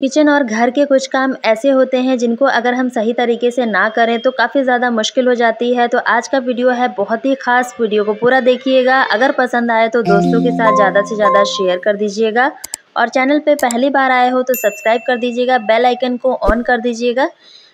Kitchen और घर के कुछ काम ऐसे होते हैं जिनको अगर हम सही तरीके से ना करें तो काफ़ी ज़्यादा मुश्किल हो जाती है। तो आज का वीडियो है बहुत ही ख़ास। वीडियो को पूरा देखिएगा। अगर पसंद आए तो दोस्तों के साथ ज़्यादा से ज़्यादा शेयर कर दीजिएगा। और चैनल पे पहली बार आए हो तो सब्सक्राइब कर दीजिएगा। बेल आइकन को ऑन कर दीजिएगा।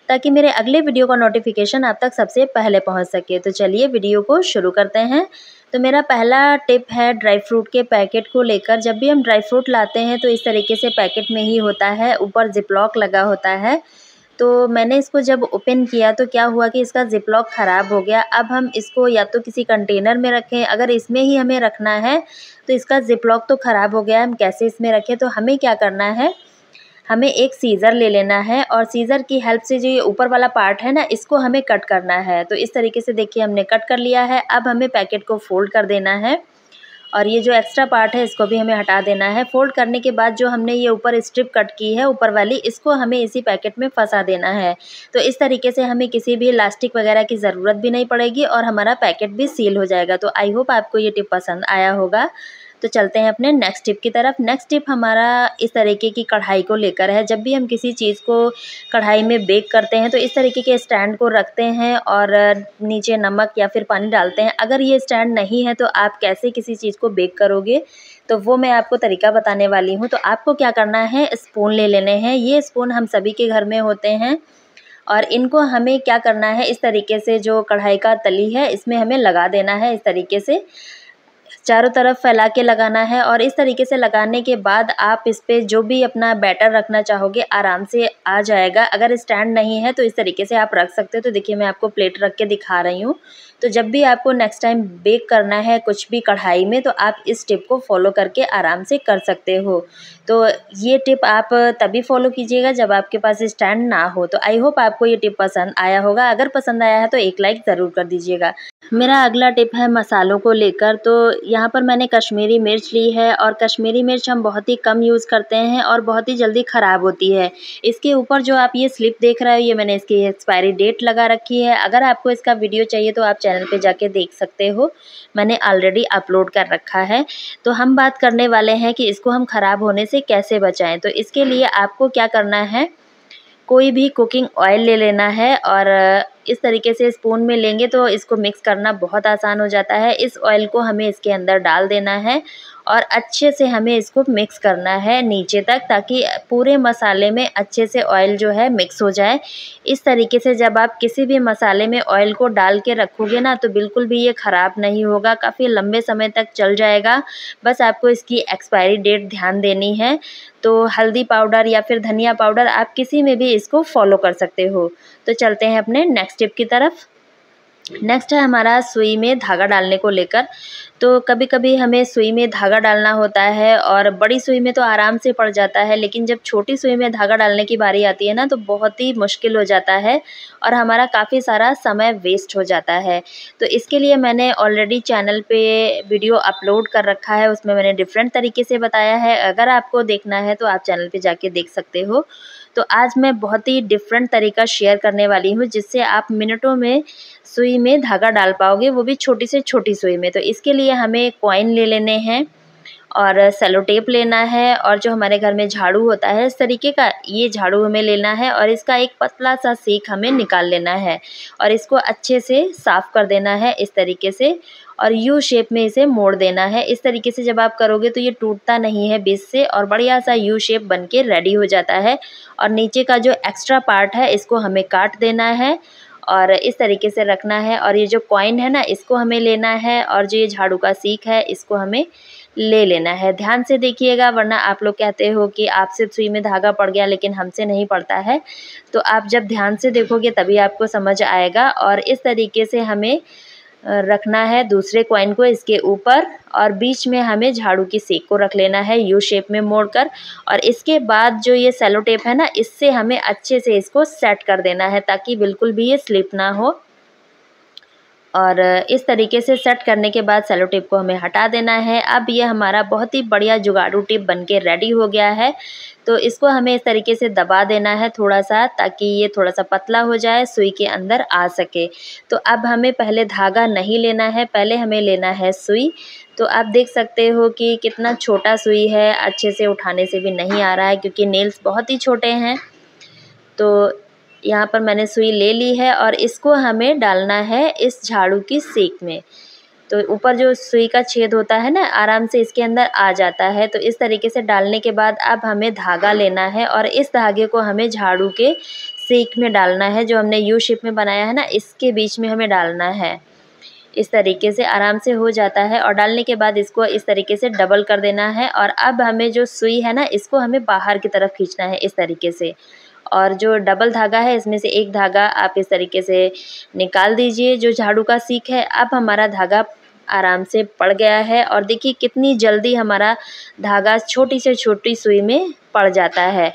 ताकि मेरे अगले वीडियो का नोटिफिकेशन आप तक सबसे पहले पहुँच सके। तो चलिए वीडियो को शुरू करते हैं। तो मेरा पहला टिप है ड्राई फ्रूट के पैकेट को लेकर। जब भी हम ड्राई फ्रूट लाते हैं तो इस तरीके से पैकेट में ही होता है। ऊपर जिपलॉक लगा होता है। तो मैंने इसको जब ओपन किया तो क्या हुआ कि इसका जिपलॉक ख़राब हो गया। अब हम इसको या तो किसी कंटेनर में रखें। अगर इसमें ही हमें रखना है तो इसका जिपलॉक तो ख़राब हो गया हम कैसे इसमें रखें? तो हमें क्या करना है हमें एक सीज़र ले लेना है और सीज़र की हेल्प से जो ये ऊपर वाला पार्ट है ना, इसको हमें कट करना है। तो इस तरीके से देखिए, हमने कट कर लिया है। अब हमें पैकेट को फोल्ड कर देना है और ये जो एक्स्ट्रा पार्ट है, इसको भी हमें हटा देना है। फोल्ड करने के बाद जो हमने ये ऊपर स्ट्रिप कट की है, ऊपर वाली, इसको हमें इसी पैकेट में फंसा देना है। तो इस तरीके से हमें किसी भी इलास्टिक वगैरह की ज़रूरत भी नहीं पड़ेगी और हमारा पैकेट भी सील हो जाएगा। तो आई होप आपको ये टिप पसंद आया होगा। तो चलते हैं अपने नेक्स्ट टिप की तरफ़। नेक्स्ट टिप हमारा इस तरीके की कढ़ाई को लेकर है। जब भी हम किसी चीज़ को कढ़ाई में बेक करते हैं तो इस तरीके के स्टैंड को रखते हैं और नीचे नमक या फिर पानी डालते हैं। अगर ये स्टैंड नहीं है तो आप कैसे किसी चीज़ को बेक करोगे? तो वो मैं आपको तरीका बताने वाली हूँ। तो आपको क्या करना है? स्पून ले लेने हैं। ये स्पून हम सभी के घर में होते हैं और इनको हमें क्या करना है? इस तरीके से जो कढ़ाई का तली है, इसमें हमें लगा देना है इस तरीके से। चारों तरफ़ फैला के लगाना है और इस तरीके से लगाने के बाद आप इस पर जो भी अपना बैटर रखना चाहोगे आराम से आ जाएगा। अगर स्टैंड नहीं है तो इस तरीके से आप रख सकते हो। तो देखिए मैं आपको प्लेट रख के दिखा रही हूँ। तो जब भी आपको नेक्स्ट टाइम बेक करना है कुछ भी कढ़ाई में तो आप इस टिप को फॉलो करके आराम से कर सकते हो। तो ये टिप आप तभी फॉलो कीजिएगा जब आपके पास स्टैंड ना हो। तो आई होप आपको ये टिप पसंद आया होगा। अगर पसंद आया है तो एक लाइक ज़रूर कर दीजिएगा। मेरा अगला टिप है मसालों को लेकर। तो यहाँ पर मैंने कश्मीरी मिर्च ली है और कश्मीरी मिर्च हम बहुत ही कम यूज़ करते हैं और बहुत ही जल्दी ख़राब होती है। इसके ऊपर जो आप ये स्लिप देख रहे हो, ये मैंने इसकी एक्सपायरी डेट लगा रखी है। अगर आपको इसका वीडियो चाहिए तो आप चैनल पर जाके देख सकते हो। मैंने ऑलरेडी अपलोड कर रखा है। तो हम बात करने वाले हैं कि इसको हम ख़राब होने से कैसे बचाएँ। तो इसके लिए आपको क्या करना है, कोई भी कुकिंग ऑयल ले लेना है और इस तरीके से स्पून में लेंगे तो इसको मिक्स करना बहुत आसान हो जाता है। इस ऑयल को हमें इसके अंदर डाल देना है। और अच्छे से हमें इसको मिक्स करना है नीचे तक, ताकि पूरे मसाले में अच्छे से ऑयल जो है मिक्स हो जाए। इस तरीके से जब आप किसी भी मसाले में ऑयल को डाल के रखोगे ना तो बिल्कुल भी ये ख़राब नहीं होगा, काफ़ी लंबे समय तक चल जाएगा। बस आपको इसकी एक्सपायरी डेट ध्यान देनी है। तो हल्दी पाउडर या फिर धनिया पाउडर आप किसी में भी इसको फॉलो कर सकते हो। तो चलते हैं अपने नेक्स्ट टिप की तरफ़। नेक्स्ट है हमारा सुई में धागा डालने को लेकर। तो कभी कभी हमें सुई में धागा डालना होता है और बड़ी सुई में तो आराम से पड़ जाता है, लेकिन जब छोटी सुई में धागा डालने की बारी आती है ना तो बहुत ही मुश्किल हो जाता है और हमारा काफ़ी सारा समय वेस्ट हो जाता है। तो इसके लिए मैंने ऑलरेडी चैनल पे वीडियो अपलोड कर रखा है, उसमें मैंने डिफरेंट तरीके से बताया है। अगर आपको देखना है तो आप चैनल पर जाके देख सकते हो। तो आज मैं बहुत ही डिफरेंट तरीका शेयर करने वाली हूँ, जिससे आप मिनटों में सुई में धागा डाल पाओगे, वो भी छोटी से छोटी सुई में। तो इसके लिए हमें कॉइन ले लेने हैं। और सेलो टेप लेना है और जो हमारे घर में झाड़ू होता है, इस तरीके का ये झाड़ू हमें लेना है और इसका एक पतला सा सीख हमें निकाल लेना है और इसको अच्छे से साफ़ कर देना है इस तरीके से और यू शेप में इसे मोड़ देना है। इस तरीके से जब आप करोगे तो ये टूटता नहीं है बीच से और बढ़िया सा यू शेप बन के रेडी हो जाता है और नीचे का जो एक्स्ट्रा पार्ट है, इसको हमें काट देना है और इस तरीके से रखना है और ये जो कॉइन है ना, इसको हमें लेना है और जो ये झाड़ू का सीख है, इसको हमें ले लेना है। ध्यान से देखिएगा, वरना आप लोग कहते हो कि आपसे सुई में धागा पड़ गया, लेकिन हमसे नहीं पड़ता है। तो आप जब ध्यान से देखोगे, तभी आपको समझ आएगा और इस तरीके से हमें रखना है दूसरे कॉइन को इसके ऊपर और बीच में हमें झाड़ू की सेक को रख लेना है यू शेप में मोड़कर। और इसके बाद जो ये सेलो टेप है ना, इससे हमें अच्छे से इसको सेट कर देना है ताकि बिल्कुल भी ये स्लिप ना हो। और इस तरीके से सेट करने के बाद सेलो टिप को हमें हटा देना है। अब ये हमारा बहुत ही बढ़िया जुगाड़ू टिप बन के रेडी हो गया है। तो इसको हमें इस तरीके से दबा देना है थोड़ा सा ताकि ये थोड़ा सा पतला हो जाए, सुई के अंदर आ सके। तो अब हमें पहले धागा नहीं लेना है, पहले हमें लेना है सुई। तो आप देख सकते हो कि कितना छोटा सुई है, अच्छे से उठाने से भी नहीं आ रहा है, क्योंकि नेल्स बहुत ही छोटे हैं। तो यहाँ पर मैंने सुई ले ली है और इसको हमें डालना है इस झाड़ू की सीख में। तो ऊपर जो सुई का छेद होता है ना, आराम से इसके अंदर आ जाता है। तो इस तरीके से डालने के बाद अब हमें धागा लेना है और इस धागे को हमें झाड़ू के सीख में डालना है, जो हमने यू शेप में बनाया है ना, इसके बीच में हमें डालना है। इस तरीके से आराम से हो जाता है और डालने के बाद इसको इस तरीके से डबल कर देना है और अब हमें जो सुई है ना, इसको हमें बाहर की तरफ़ खींचना है इस तरीके से। और जो डबल धागा है, इसमें से एक धागा आप इस तरीके से निकाल दीजिए, जो झाड़ू का सीख है। अब हमारा धागा आराम से पड़ गया है और देखिए कितनी जल्दी हमारा धागा छोटी से छोटी सुई में पड़ जाता है।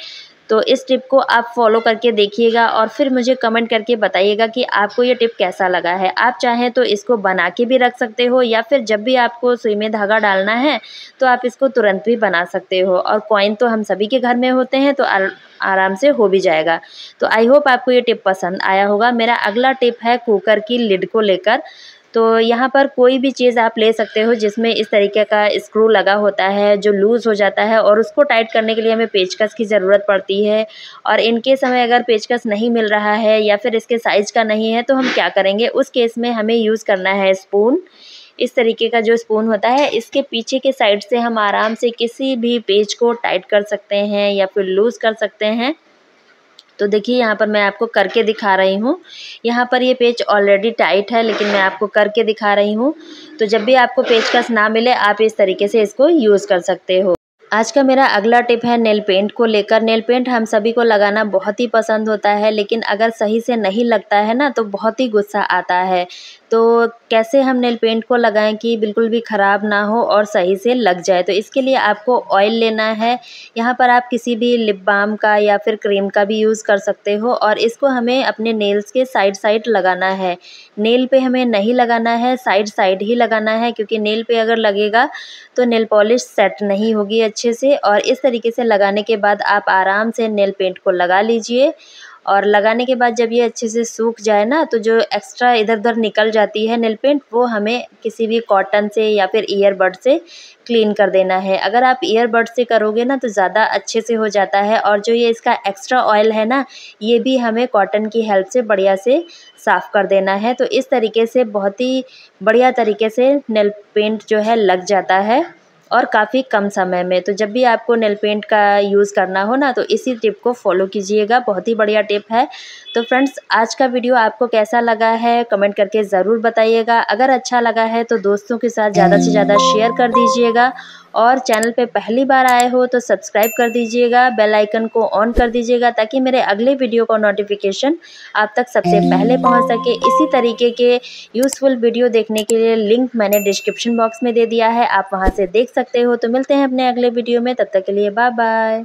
तो इस टिप को आप फॉलो करके देखिएगा और फिर मुझे कमेंट करके बताइएगा कि आपको ये टिप कैसा लगा है। आप चाहें तो इसको बना के भी रख सकते हो या फिर जब भी आपको सुई में धागा डालना है तो आप इसको तुरंत भी बना सकते हो और कॉइन तो हम सभी के घर में होते हैं तो आराम से हो भी जाएगा। तो आई होप आपको ये टिप पसंद आया होगा। मेरा अगला टिप है कुकर की लिड को लेकर। तो यहाँ पर कोई भी चीज़ आप ले सकते हो जिसमें इस तरीके का स्क्रू लगा होता है, जो लूज़ हो जाता है और उसको टाइट करने के लिए हमें पेचकस की ज़रूरत पड़ती है। और इनके समय अगर पेचकस नहीं मिल रहा है या फिर इसके साइज़ का नहीं है तो हम क्या करेंगे? उस केस में हमें यूज़ करना है स्पून इस तरीके का जो स्पून होता है, इसके पीछे के साइड से हम आराम से किसी भी पेज को टाइट कर सकते हैं या फिर लूज़ कर सकते हैं। तो देखिए, यहाँ पर मैं आपको करके दिखा रही हूँ। यहाँ पर ये पेज ऑलरेडी टाइट है, लेकिन मैं आपको करके दिखा रही हूँ। तो जब भी आपको पेज का ना मिले, आप इस तरीके से इसको यूज़ कर सकते हो। आज का मेरा अगला टिप है नेल पेंट को लेकर। नेल पेंट हम सभी को लगाना बहुत ही पसंद होता है, लेकिन अगर सही से नहीं लगता है ना तो बहुत ही गुस्सा आता है। तो कैसे हम नेल पेंट को लगाएँ कि बिल्कुल भी ख़राब ना हो और सही से लग जाए? तो इसके लिए आपको ऑयल लेना है। यहाँ पर आप किसी भी लिप बाम का या फिर क्रीम का भी यूज़ कर सकते हो और इसको हमें अपने नेल्स के साइड साइड लगाना है। नेल पे हमें नहीं लगाना है साइड साइड ही लगाना है क्योंकि नेल पे अगर लगेगा तो नेल पॉलिश सेट नहीं होगी अच्छे से और इस तरीके से लगाने के बाद आप आराम से नेल पेंट को लगा लीजिए और लगाने के बाद जब ये अच्छे से सूख जाए ना तो जो एक्स्ट्रा इधर उधर निकल जाती है नेल पेंट वो हमें किसी भी कॉटन से या फिर ईयरबड से क्लीन कर देना है। अगर आप ईयरबड से करोगे ना तो ज़्यादा अच्छे से हो जाता है और जो ये इसका एक्स्ट्रा ऑयल है ना, ये भी हमें कॉटन की हेल्प से बढ़िया से साफ़ कर देना है। तो इस तरीके से, बहुत ही बढ़िया तरीके से नेल पेंट जो है लग जाता है। और काफ़ी कम समय में। तो जब भी आपको नेल पेंट का यूज़ करना हो ना तो इसी टिप को फॉलो कीजिएगा। बहुत ही बढ़िया टिप है। तो फ्रेंड्स, आज का वीडियो आपको कैसा लगा है, कमेंट करके ज़रूर बताइएगा। अगर अच्छा लगा है तो दोस्तों के साथ ज़्यादा से ज़्यादा शेयर कर दीजिएगा। और चैनल पे पहली बार आए हो तो सब्सक्राइब कर दीजिएगा, बेल आइकन को ऑन कर दीजिएगा ताकि मेरे अगले वीडियो का नोटिफिकेशन आप तक सबसे पहले पहुँच सके। इसी तरीके के यूज़फुल वीडियो देखने के लिए लिंक मैंने डिस्क्रिप्शन बॉक्स में दे दिया है, आप वहाँ से देख सकते हो। तो मिलते हैं अपने अगले वीडियो में, तब तक के लिए बाय बाय